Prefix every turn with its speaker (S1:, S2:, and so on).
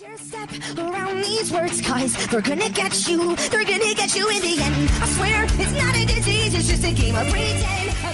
S1: your step around these words, guys. They're gonna get you. They're gonna get you in the end. I swear, it's not a disease. It's just a game of pretend.